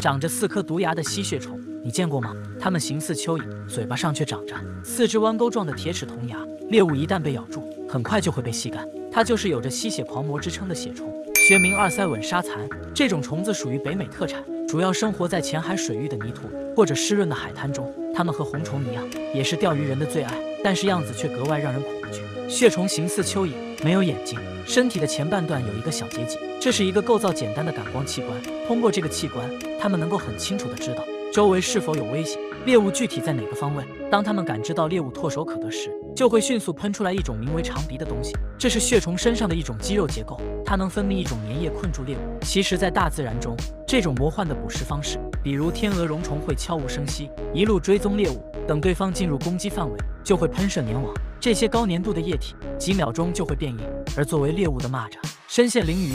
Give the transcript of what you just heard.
长着四颗毒牙的吸血虫，你见过吗？它们形似蚯蚓，嘴巴上却长着四只弯钩状的铁齿铜牙。猎物一旦被咬住，很快就会被吸干。它就是有着吸血狂魔之称的血虫，学名二塞吻沙蚕。这种虫子属于北美特产，主要生活在浅海水域的泥土或者湿润的海滩中。它们和红虫一样，也是钓鱼人的最爱，但是样子却格外让人恐惧。血虫形似蚯蚓，没有眼睛，身体的前半段有一个小结节，这是一个构造简单的感光器官。通过这个器官，它们能够很清楚地知道周围是否有危险。猎物具体在哪个方位？当它们感知到猎物唾手可得时，就会迅速喷出来一种名为长鼻的东西。这是血虫身上的一种肌肉结构，它能分泌一种粘液困住猎物。其实，在大自然中，这种魔幻的捕食方式，比如天鹅绒虫会悄无声息一路追踪猎物，等对方进入攻击范围，就会喷射粘网。这些高粘度的液体，几秒钟就会变硬。而作为猎物的蚂蚱，深陷囹圄。